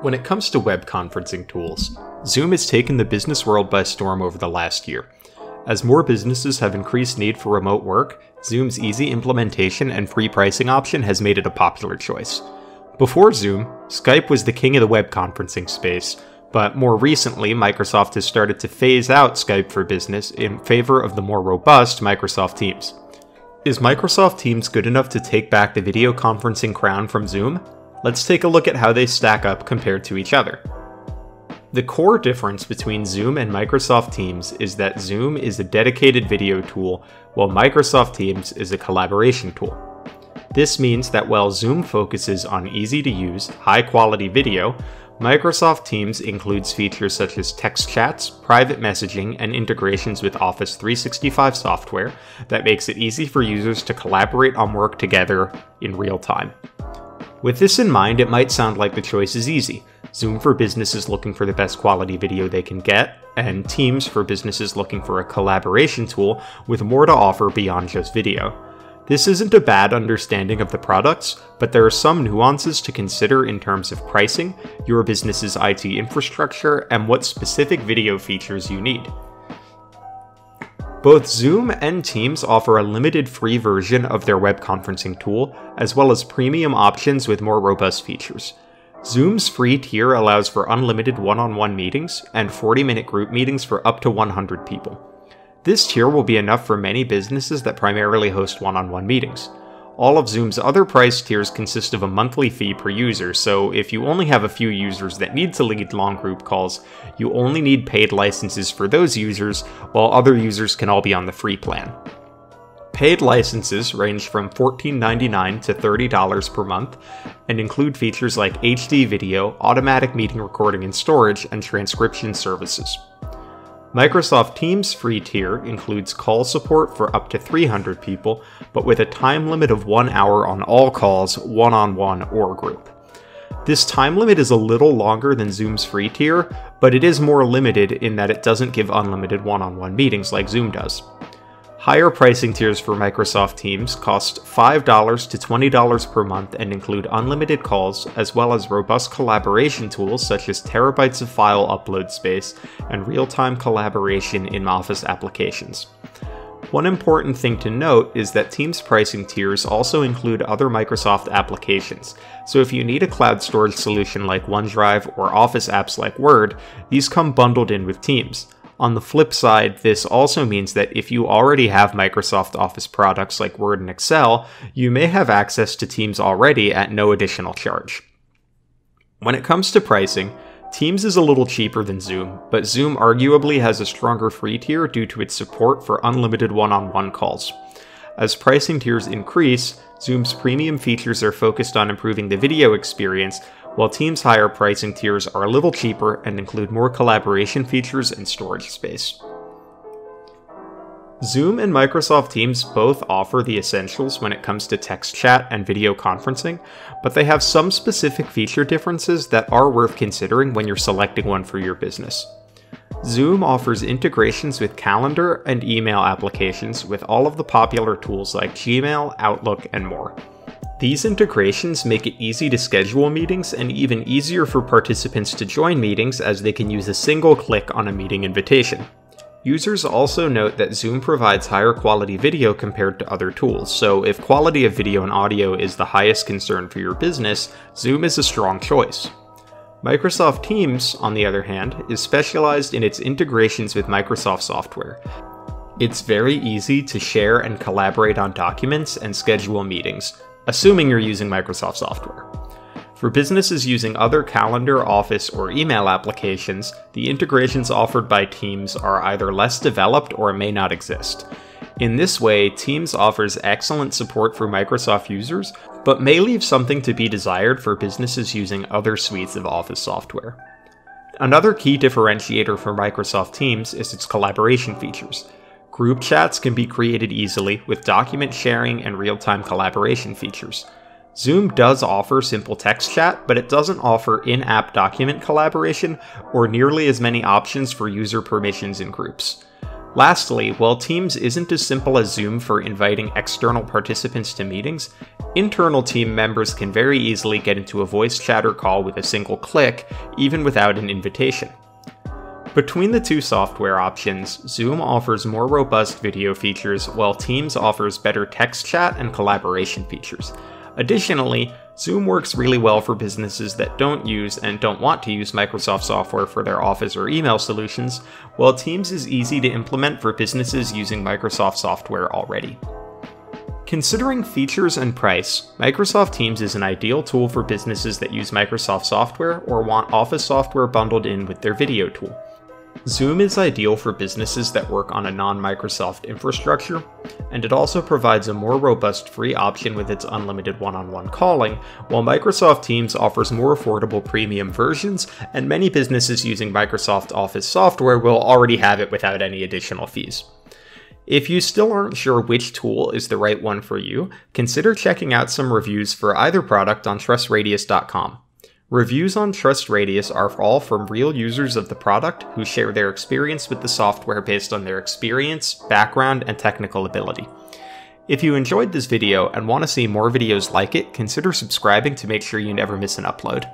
When it comes to web conferencing tools, Zoom has taken the business world by storm over the last year. As more businesses have increased need for remote work, Zoom's easy implementation and free pricing option has made it a popular choice. Before Zoom, Skype was the king of the web conferencing space, but more recently, Microsoft has started to phase out Skype for Business in favor of the more robust Microsoft Teams. Is Microsoft Teams good enough to take back the video conferencing crown from Zoom? Let's take a look at how they stack up compared to each other. The core difference between Zoom and Microsoft Teams is that Zoom is a dedicated video tool, while Microsoft Teams is a collaboration tool. This means that while Zoom focuses on easy to use, high quality video, Microsoft Teams includes features such as text chats, private messaging, and integrations with Office 365 software that makes it easy for users to collaborate on work together in real time. With this in mind, it might sound like the choice is easy. Zoom for businesses looking for the best quality video they can get, and Teams for businesses looking for a collaboration tool with more to offer beyond just video. This isn't a bad understanding of the products, but there are some nuances to consider in terms of pricing, your business's IT infrastructure, and what specific video features you need. Both Zoom and Teams offer a limited free version of their web conferencing tool, as well as premium options with more robust features. Zoom's free tier allows for unlimited one on one meetings and 40 minute group meetings for up to 100 people. This tier will be enough for many businesses that primarily host one on one meetings. All of Zoom's other price tiers consist of a monthly fee per user, so if you only have a few users that need to lead long group calls, you only need paid licenses for those users, while other users can all be on the free plan. Paid licenses range from $14.99 to $30 per month and include features like HD video, automatic meeting recording and storage, and transcription services. Microsoft Teams free tier includes call support for up to 300 people, but with a time limit of one hour on all calls, one on one or group. This time limit is a little longer than Zoom's free tier, but it is more limited in that it doesn't give unlimited one on one meetings like Zoom does. Higher pricing tiers for Microsoft Teams cost $5 to $20 per month and include unlimited calls, as well as robust collaboration tools such as terabytes of file upload space and real time collaboration in Office applications. One important thing to note is that Teams pricing tiers also include other Microsoft applications, so if you need a cloud storage solution like OneDrive or Office apps like Word, these come bundled in with Teams. On the flip side, this also means that if you already have Microsoft Office products like Word and Excel, you may have access to Teams already at no additional charge. When it comes to pricing, Teams is a little cheaper than Zoom, but Zoom arguably has a stronger free tier due to its support for unlimited one on one calls. As pricing tiers increase, Zoom's premium features are focused on improving the video experience, while Teams' higher pricing tiers are a little cheaper and include more collaboration features and storage space. Zoom and Microsoft Teams both offer the essentials when it comes to text chat and video conferencing, but they have some specific feature differences that are worth considering when you're selecting one for your business. Zoom offers integrations with calendar and email applications with all of the popular tools like Gmail, Outlook, and more. These integrations make it easy to schedule meetings and even easier for participants to join meetings as they can use a single click on a meeting invitation. Users also note that Zoom provides higher quality video compared to other tools, so if quality of video and audio is the highest concern for your business, Zoom is a strong choice. Microsoft Teams, on the other hand, is specialized in its integrations with Microsoft software. It's very easy to share and collaborate on documents and schedule meetings, assuming you're using Microsoft software. For businesses using other calendar, office, or email applications, the integrations offered by Teams are either less developed or may not exist. In this way, Teams offers excellent support for Microsoft users, but may leave something to be desired for businesses using other suites of Office software. Another key differentiator for Microsoft Teams is its collaboration features. Group chats can be created easily with document sharing and real time collaboration features. Zoom does offer simple text chat, but it doesn't offer in app document collaboration or nearly as many options for user permissions in groups. Lastly, while Teams isn't as simple as Zoom for inviting external participants to meetings, internal team members can very easily get into a voice chat or call with a single click, even without an invitation. Between the two software options, Zoom offers more robust video features while Teams offers better text chat and collaboration features. Additionally, Zoom works really well for businesses that don't use and don't want to use Microsoft software for their Office or email solutions, while Teams is easy to implement for businesses using Microsoft software already. Considering features and price, Microsoft Teams is an ideal tool for businesses that use Microsoft software or want Office software bundled in with their video tool. Zoom is ideal for businesses that work on a non Microsoft infrastructure, and it also provides a more robust free option with its unlimited one on one calling, while Microsoft Teams offers more affordable premium versions, and many businesses using Microsoft Office software will already have it without any additional fees. If you still aren't sure which tool is the right one for you, consider checking out some reviews for either product on trustradius.com. Reviews on TrustRadius are all from real users of the product who share their experience with the software based on their experience, background, and technical ability. If you enjoyed this video and want to see more videos like it, consider subscribing to make sure you never miss an upload.